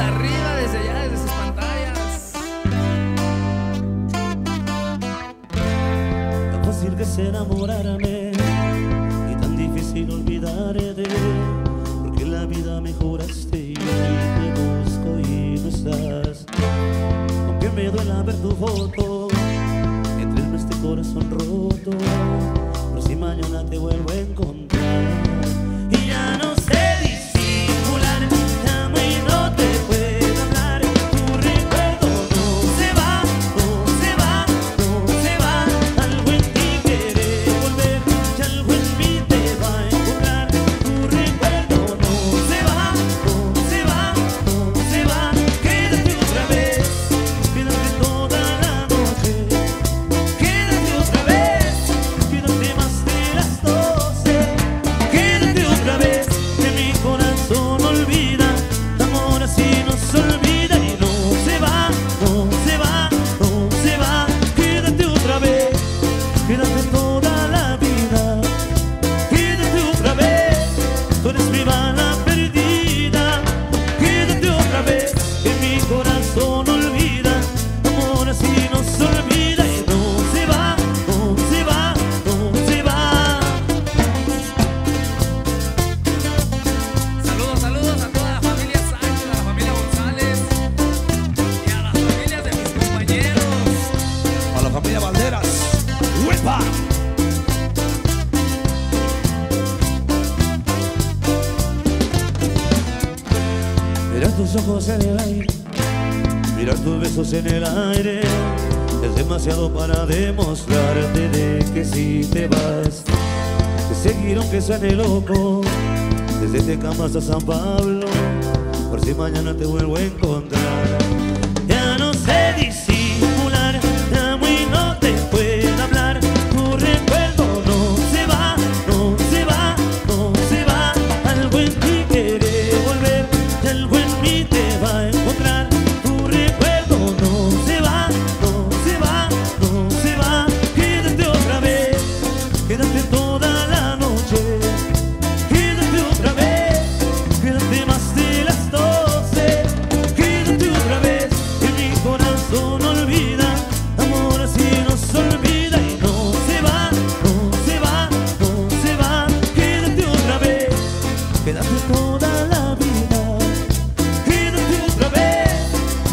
arriba desde allá, desde sus pantallas. Tan fácil que es enamorarme y tan difícil olvidaré olvidarte, porque la vida mejoraste y te busco y no estás. Aunque me duela ver tu foto, entre este corazón roto, pero si mañana te vuelvo a encontrar. viva la tus ojos en el aire, mirar tus besos en el aire, es demasiado para demostrarte de que si te vas, te seguiré aunque suene loco, desde este Tecama hasta San Pablo, por si mañana te vuelvo a encontrar. Ya no sé disimular, ya muy no te puedo hablar, tu recuerdo no se va, no se va, no se va, algo en ti